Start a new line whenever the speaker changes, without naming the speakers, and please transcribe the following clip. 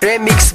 remix